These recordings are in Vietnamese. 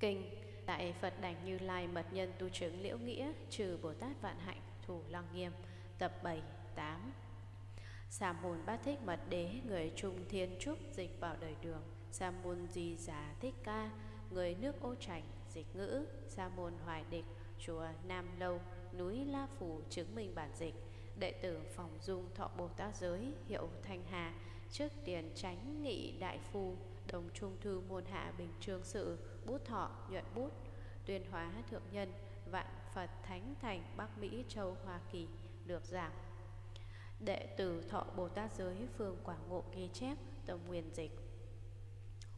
Kinh Tại Phật Đảnh Như Lai Mật Nhân Tu Chứng Liễu Nghĩa Trừ Bồ Tát Vạn Hạnh Thủ Lăng Nghiêm Tập 7, 8 Sa môn bát thích mật đế Người trung thiên trúc dịch vào đời đường. Sa môn di giả thích ca Người nước ô trành dịch ngữ. Sa môn hoài địch Chùa Nam Lâu Núi La Phủ chứng minh bản dịch. Đệ tử phòng dung thọ Bồ Tát giới Hiệu Thanh Hà Trước tiền tránh nghị đại phu Tổng Trung Thư Môn Hạ Bình Trương Sự, Bút Thọ, Nhuận Bút, Tuyên Hóa Thượng Nhân, Vạn Phật Thánh Thành, Bắc Mỹ, Châu, Hoa Kỳ, được giảng. Đệ tử Thọ Bồ Tát Giới, Phương Quảng Ngộ ghi chép tổng Nguyên Dịch.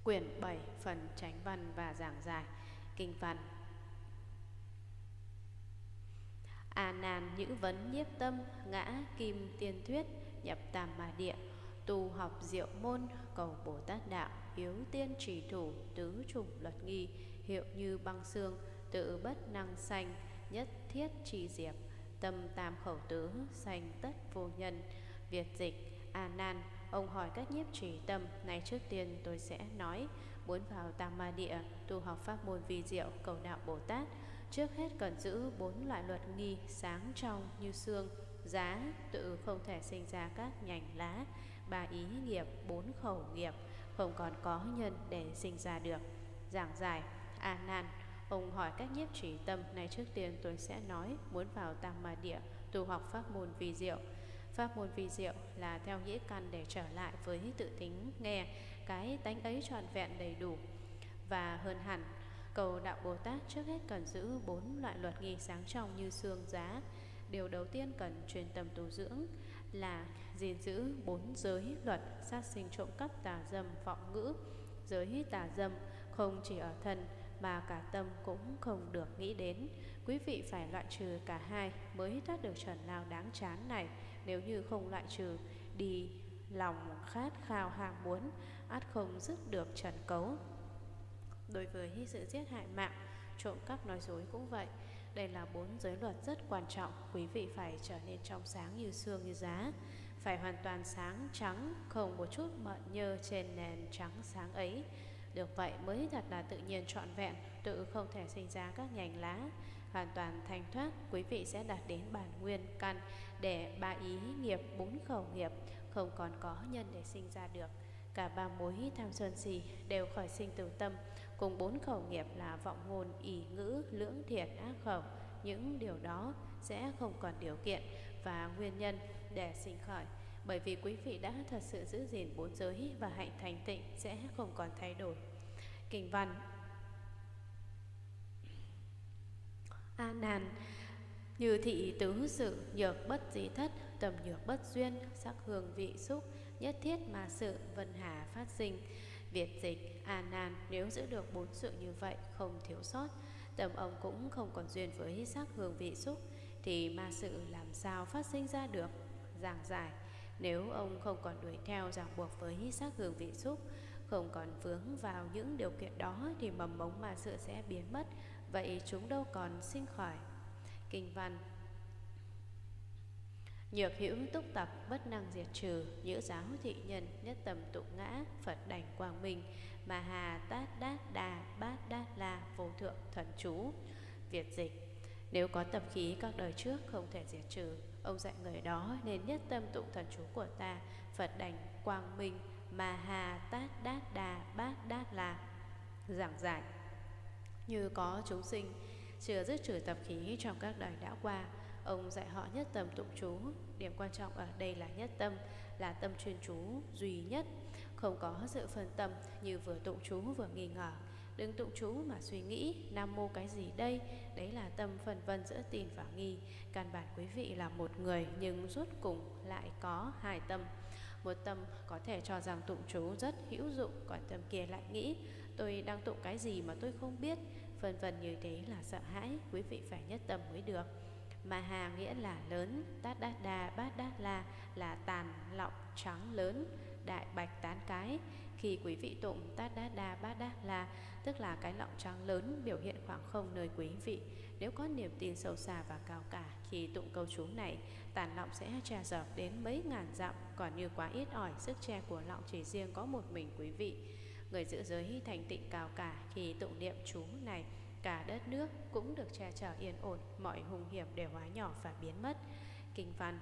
Quyển 7 phần tránh văn và giảng giải, Kinh văn. A nan nhữ vấn nhiếp tâm, Ngã kim tiên thuyết, Nhập tam ma địa. Tu học diệu môn, Cầu Bồ Tát đạo Yếu tiên trì thủ, Tứ trùng luật nghi, Hiệu như băng xương, Tự bất năng sanh, Nhất thiết trì diệp, Tâm tam khẩu tứ, Sanh tất vô nhân. Việt dịch, A nan, Ông hỏi các nhiếp trì tâm Này trước tiên tôi sẽ nói, Muốn vào tam ma địa, Tu học pháp môn vi diệu, Cầu đạo Bồ Tát. Trước hết cần giữ bốn loại luật nghi, Sáng trong như xương Giá tự không thể sinh ra các nhành lá. Ba ý nghiệp, Bốn khẩu nghiệp, Không còn có nhân để sinh ra được. Giảng giải, A nan, Ông hỏi các nhiếp trì tâm, Này trước tiên tôi sẽ nói, Muốn vào tam ma địa, Tu học pháp môn vi diệu. Pháp môn vi diệu là theo nghĩa căn để trở lại với tự tính, nghe cái tánh ấy trọn vẹn đầy đủ. Và hơn hẳn, cầu đạo Bồ Tát trước hết cần giữ bốn loại luật nghi sáng trong như xương, giá điều đầu tiên cần truyền tâm tu dưỡng là gìn giữ bốn giới luật sát sinh trộm cắp tà dâm vọng ngữ giới tà dâm không chỉ ở thân mà cả tâm cũng không được nghĩ đến. Quý vị phải loại trừ cả hai mới thoát được trần lao đáng chán này. Nếu như không loại trừ, đi lòng khát khao ham muốn, ắt không dứt được trần cấu. Đối với sự giết hại mạng, trộm cắp nói dối cũng vậy. Đây là bốn giới luật rất quan trọng, quý vị phải trở nên trong sáng như xương như giá, phải hoàn toàn sáng trắng, không một chút mợn nhơ trên nền trắng sáng ấy. Được vậy mới thật là tự nhiên trọn vẹn Tự không thể sinh ra các nhành lá. Hoàn toàn thanh thoát Quý vị sẽ đạt đến bản nguyên căn Để ba ý nghiệp bốn khẩu nghiệp Không còn có nhân để sinh ra được. Cả ba mối tham sân si Đều khỏi sinh từ tâm Cùng bốn khẩu nghiệp là vọng ngôn ỷ ngữ, Lưỡng thiệt, ác khẩu. Những điều đó sẽ không còn điều kiện Và nguyên nhân để sinh khởi. Bởi vì quý vị đã thật sự giữ gìn bốn giới và hạnh thành tịnh sẽ không còn thay đổi. Kinh văn. A Nan. Như thị tứ sự nhược bất di thất, Tầm nhược bất duyên, Sắc hương vị xúc, Nhất thiết mà sự vân hà phát sinh. Việt dịch A Nan Nếu giữ được bốn sự như vậy Không thiếu sót tâm ông cũng không còn duyên với sắc hương vị xúc Thì ma sự làm sao phát sinh ra được Giảng giải nếu ông không còn đuổi theo ràng buộc với sắc hương vị xúc, không còn vướng vào những điều kiện đó thì mầm mống ma sự sẽ biến mất, vậy chúng đâu còn sinh khỏi. Kinh văn Nhược hữu túc tập bất năng diệt trừ, Nhữ giáo thị nhân nhất tầm tụ ngã, Phật đảnh quang minh, Mà hà tát đát đà bát đát la Vô thượng thần chú, Việt dịch. Nếu có tập khí các đời trước không thể diệt trừ, Ông dạy người đó nên nhất tâm tụng thần chú của ta, Phật đảnh quang minh, Mà hà tát đát đà bát đát la. Giảng giải. Như có chúng sinh Chưa dứt trừ tập khí trong các đời đã qua Ông dạy họ nhất tâm tụng chú Điểm quan trọng ở đây là nhất tâm, Là tâm chuyên chú duy nhất. Không có sự phân tâm Như vừa tụng chú vừa nghi ngờ. Đừng tụng chú mà suy nghĩ, Nam mô cái gì đây? Đấy là tâm phần vân giữa tin và nghi. Căn bản quý vị là một người, Nhưng rốt cùng lại có hai tâm. Một tâm có thể cho rằng tụng chú rất hữu dụng, Còn tâm kia lại nghĩ, Tôi đang tụng cái gì mà tôi không biết? Phần vân như thế là sợ hãi, Quý vị phải nhất tâm mới được mà hà nghĩa là lớn, Tát đát đa, bát đát la, Là tàn lọng trắng lớn, Đại bạch tán cái. Khi quý vị tụng tát đát đa, bát đát la, Tức là cái lọng trắng lớn Biểu hiện khoảng không nơi quý vị. Nếu có niềm tin sâu xa và cao cả Khi tụng câu chú này, Tàn lọng sẽ che dọc đến mấy ngàn dặm, Còn như quá ít ỏi, Sức che của lọng chỉ riêng có một mình quý vị. Người giữ giới thành tịnh cao cả Khi tụng niệm chú này Cả đất nước cũng được che chở yên ổn, Mọi hung hiểm đều hóa nhỏ và biến mất. Kinh văn.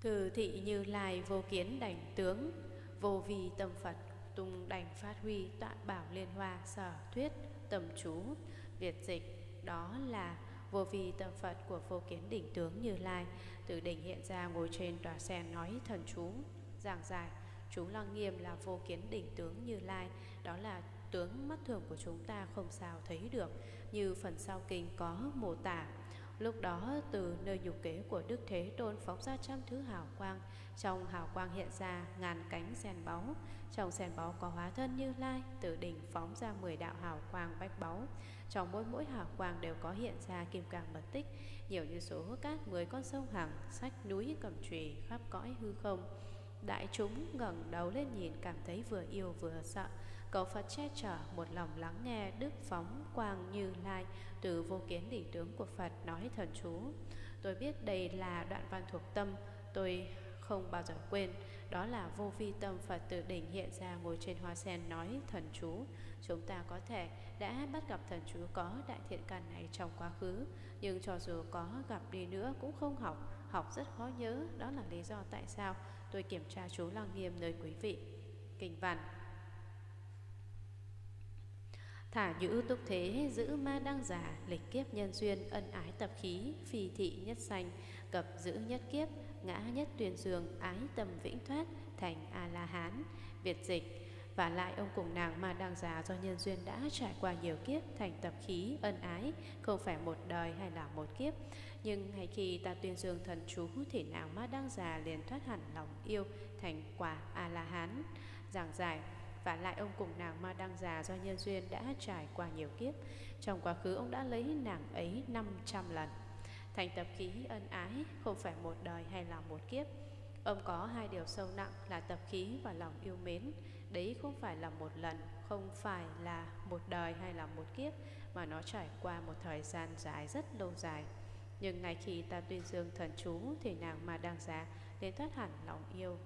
Từ thị như lai vô kiến đảnh tướng, Vô vi tâm Phật tung đảnh phát huy tọa bảo liên hoa sở thuyết tầm chú Việt dịch. Đó là vô vi tâm Phật của vô kiến đỉnh tướng Như Lai. Từ đỉnh hiện ra ngồi trên tòa sen nói thần chú, giảng giải. Chú lăng nghiêm là vô kiến đỉnh tướng Như Lai. Đó là tướng mắt thường của chúng ta không sao thấy được, như phần sau kinh có mô tả. Lúc đó, từ nơi nhục kế của Đức Thế Tôn phóng ra trăm thứ hào quang, Trong hào quang hiện ra ngàn cánh sen báu. Trong sen báu có hóa thân như lai, Từ đỉnh phóng ra mười đạo hào quang bách báu. Trong mỗi mỗi hào quang đều có hiện ra kim cang mật tích. Nhiều như số cát, mười con sông hằng, Sách núi cầm trùy khắp cõi hư không. Đại chúng ngẩng đầu lên nhìn, cảm thấy vừa yêu vừa sợ. Cầu Phật che chở một lòng lắng nghe Đức phóng quang như lai Từ vô kiến đỉnh tướng của Phật nói thần chú. Tôi biết đây là đoạn văn thuộc tâm, Tôi không bao giờ quên. Đó là vô vi tâm Phật từ đỉnh hiện ra ngồi trên hoa sen nói thần chú. Chúng ta có thể đã bắt gặp thần chú có đại thiện căn này trong quá khứ, Nhưng cho dù có gặp đi nữa cũng không học. Học rất khó nhớ, Đó là lý do tại sao tôi kiểm tra chú lăng nghiêm nơi quý vị. Kinh văn. Thả nhữ túc thế giữ ma đăng giả Lịch kiếp nhân duyên ân ái tập khí Phi thị nhất sanh Cập giữ nhất kiếp Ngã nhất tuyên dương ái tâm vĩnh thoát Thành A-la-hán Việt dịch và lại ông cùng nàng ma đăng già do nhân duyên đã trải qua nhiều kiếp thành tập khí ân ái, không phải một đời hay là một kiếp. Nhưng ngay khi ta tuyên dương thần chú thì nàng ma đăng già liền thoát hẳn lòng yêu thành quả A-la-hán. Giảng giải và lại ông cùng nàng ma đăng già do nhân duyên đã trải qua nhiều kiếp. Trong quá khứ ông đã lấy nàng ấy 500 lần. Thành tập khí ân ái không phải một đời hay là một kiếp. Ông có hai điều sâu nặng là tập khí và lòng yêu mến. Đấy không phải là một lần, không phải là một đời hay là một kiếp Mà nó trải qua một thời gian dài rất lâu dài. Nhưng ngay khi ta tuyên dương thần chú Thì nàng ma đăng già đến thoát hẳn lòng yêu.